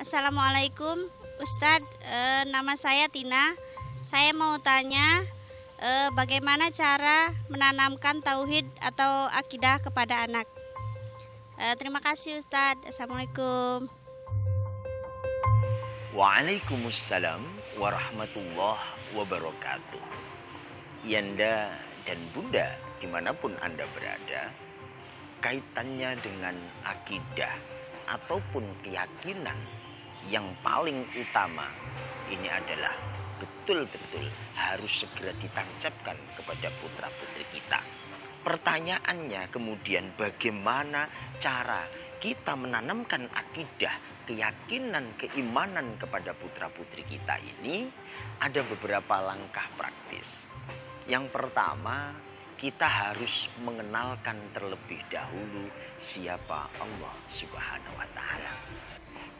Assalamualaikum Ustadz, e, nama saya Tina. Saya mau tanya e, bagaimana cara menanamkan tauhid atau akidah kepada anak. E, terima kasih Ustadz. Assalamualaikum. Waalaikumsalam warahmatullahi wabarakatuh. Yanda dan Bunda di mana pun Anda berada, kaitannya dengan akidah ataupun keyakinan yang paling utama ini adalah betul-betul harus segera ditancapkan kepada putra-putri kita. Pertanyaannya kemudian bagaimana cara kita menanamkan akidah, keyakinan, keimanan kepada putra-putri kita ini ada beberapa langkah praktis. Yang pertama, kita harus mengenalkan terlebih dahulu siapa Allah Subhanahu wa taala.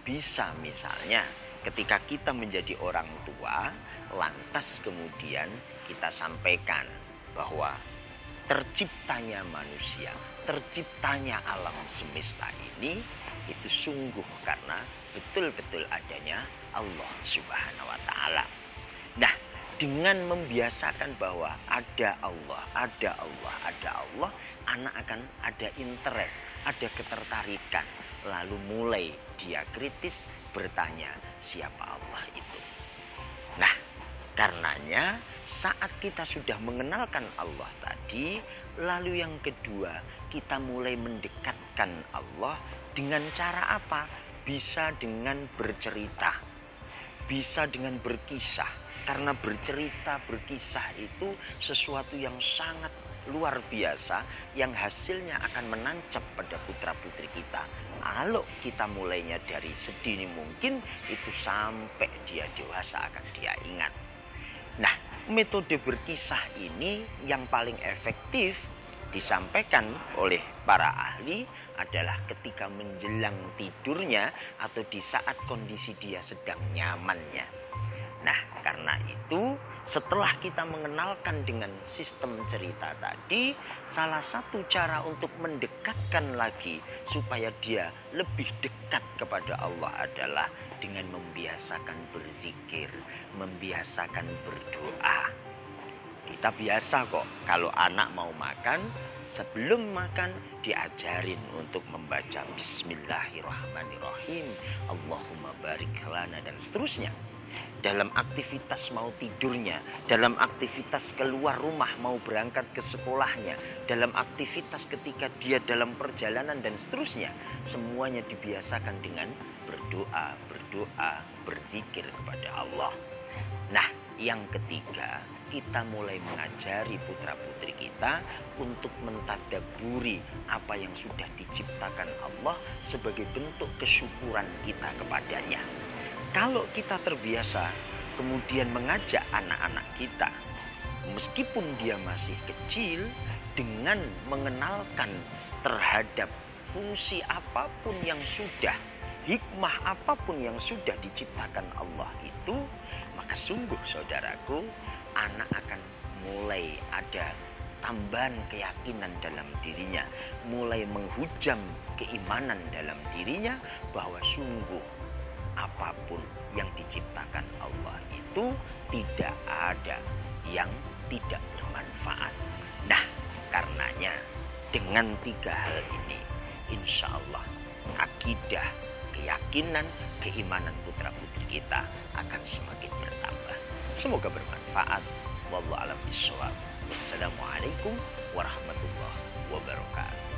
Bisa misalnya ketika kita menjadi orang tua, lantas kemudian kita sampaikan bahwa terciptanya manusia, terciptanya alam semesta ini itu sungguh karena betul-betul adanya Allah Subhanahu wa taala. Dengan membiasakan bahwa ada Allah, ada Allah, ada Allah, anak akan ada interest, ada ketertarikan lalu mulai dia kritis bertanya siapa Allah itu. Nah, karenanya saat kita sudah mengenalkan Allah tadi, lalu yang kedua kita mulai mendekatkan Allah dengan cara apa? Bisa dengan bercerita, bisa dengan berkisah. Karena bercerita, berkisah itu sesuatu yang sangat luar biasa yang hasilnya akan menancap pada putra-putri kita kalau kita mulainya dari sedini mungkin itu sampai dia dewasa akan dia ingat. Nah, metode berkisah ini yang paling efektif disampaikan oleh para ahli adalah ketika menjelang tidurnya atau di saat kondisi dia sedang nyamannya. Nah, karena itu setelah kita mengenalkan dengan sistem cerita tadi, salah satu cara untuk mendekatkan lagi supaya dia lebih dekat kepada Allah adalah dengan membiasakan berzikir, membiasakan berdoa. Kita biasa kok kalau anak mau makan, sebelum makan diajarin untuk membaca Bismillahirrahmanirrahim, Allahumma barik lana dan seterusnya dalam aktivitas mau tidurnya, dalam aktivitas keluar rumah mau berangkat ke sekolahnya, dalam aktivitas ketika dia dalam perjalanan dan seterusnya, semuanya dibiasakan dengan berdoa, berdoa, berzikir kepada Allah. Nah, yang ketiga, kita mulai mengajari putra-putri kita untuk mentadaburi apa yang sudah diciptakan Allah sebagai bentuk kesyukuran kita kepadanya. Kalau kita terbiasa kemudian mengajak anak-anak kita, meskipun dia masih kecil, dengan mengenalkan terhadap fungsi apa pun yang sudah, hikmah apa pun yang sudah diciptakan Allah itu, maka sungguh saudaraku, anak akan mulai ada tambahan keyakinan dalam dirinya, mulai menghujam keimanan dalam dirinya bahwa sungguh apa pun yang diciptakan Allah itu tidak ada yang tidak bermanfaat. Nah, karenanya dengan tiga hal ini, insya Allah akidah, keyakinan, keimanan putra putri kita akan semakin bertambah. Semoga bermanfaat. Wallahu a'lam. Wassalamualaikum warahmatullahi wabarakatuh.